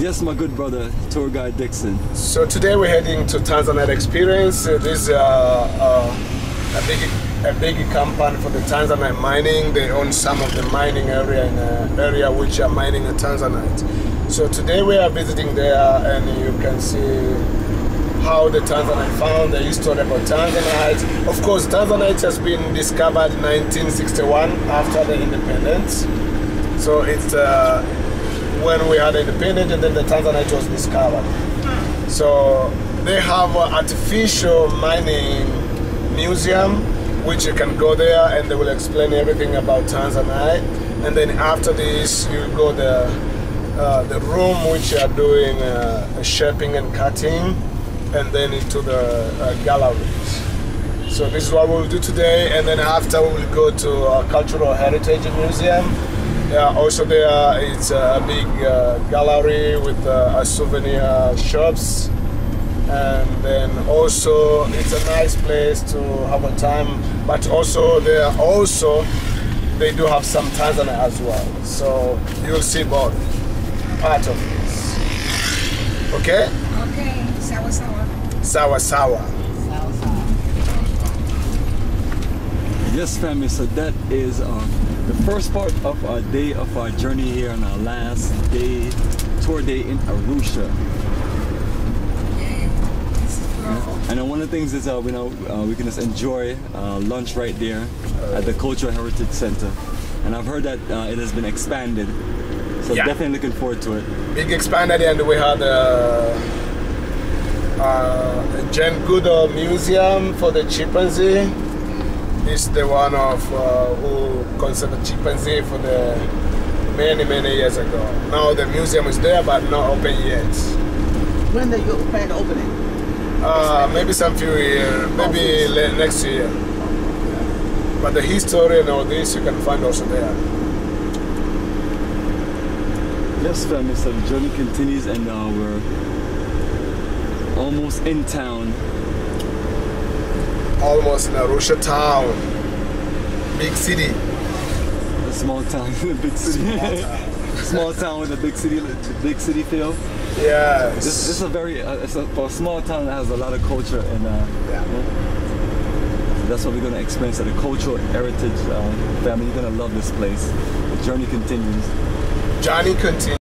Yes, my good brother, tour guide Dixson. So today we're heading to Tanzanite Experience. Uh, this is uh, uh, a big a big company for the Tanzanite mining. They own some of the mining area in the area which are mining the Tanzanite. So today we are visiting there and you can see how the Tanzanite found, the history about Tanzanite. Of course, Tanzanite has been discovered in 1961 after the independence. So it's uh, when we had independence and then the Tanzanite was discovered. So they have an artificial mining museum which you can go there and they will explain everything about Tanzanite. And then after this, you go the uh, the room which are doing uh, shaping and cutting, and then into the uh, galleries. So this is what we'll do today, and then after we'll go to a cultural heritage museum. Yeah, also there it's a big uh, gallery with uh, souvenir shops and then also it's a nice place to have a time but also there also they do have some Tanzania as well so you'll see both part of this okay Okay, sawa sawa. sawa sawa Sawa sawa. Yes, family. So that is um, the first part of our day of our journey here on our last day, tour day in Arusha. Yeah, this is. And then one of the things is, uh, you know, uh, we can just enjoy uh, lunch right there at the Cultural Heritage Center. And I've heard that uh, it has been expanded, so Yeah. definitely looking forward to it. big expanded and we had uh, uh, a Jane Goodall Museum for the chimpanzee. This is the one of uh, who conserved chimpanzee for the many many years ago. Now the museum is there but not open yet. When do you plan to open it? Uh, maybe some few years, maybe le- next year. But the history and all this you can find also there. Yes, family. So the journey continues, and uh, we're almost in town. Almost in Arusha town, big city. A small town in a big city. small town with a big city, big city feel. Yes. This, this is a very, uh, it's a, for a small town that has a lot of culture, and uh, Yeah. so that's what we're gonna experience at the cultural heritage uh, family. You're gonna love this place. The journey continues. Johnny continues.